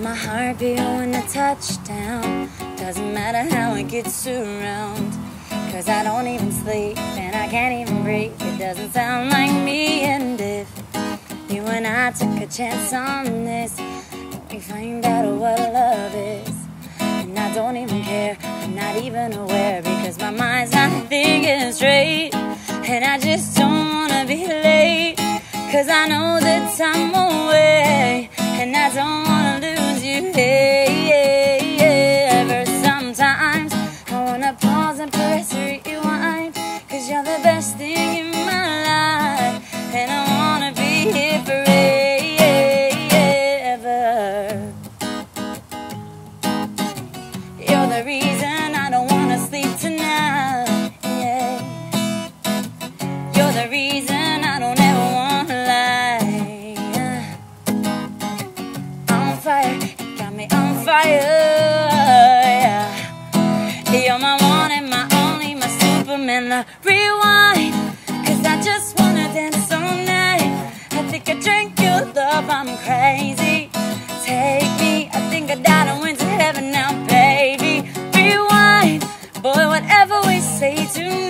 My heartbeat on a touchdown. Doesn't matter how it gets around. Cause I don't even sleep and I can't even breathe. It doesn't sound like me. And if you and I took a chance on this, we find out what love is. And I don't even care, I'm not even aware because my mind's not thinking straight. And I just don't wanna be late. Cause I know that time away. And I don't wanna Ever sometimes I wanna pause and press rewind. Cause you're the best thing in my life. And I wanna be here forever. You're the reason I don't wanna sleep tonight. Yeah. You're the reason The rewind, cause I just wanna dance all night. I think I drank your love, I'm crazy. Take me, I think I died and went to heaven now, baby. Rewind, boy, whatever we say tonight.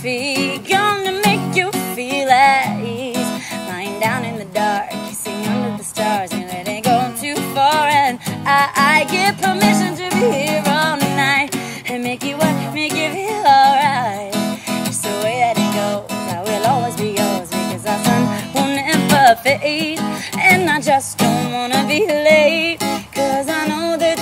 Feet. Gonna make you feel at ease. Lying down in the dark, kissing under the stars, and it go too far. And I, I get permission to be here all night and make you up, make you feel alright. Just the way that it goes, I will always be yours because our sun will never fade. And I just don't wanna be late, cause I know that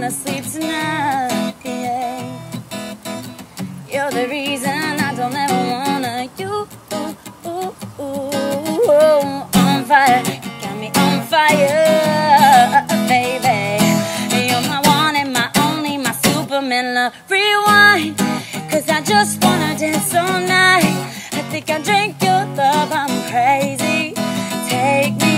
gonna sleep tonight. Yeah. You're the reason I don't ever wanna. You, ooh, ooh, ooh, ooh, on fire, you got me on fire, baby. You're my one and my only, my Superman love. Rewind, cause I just wanna dance all night. I think I drink your love, I'm crazy. Take me.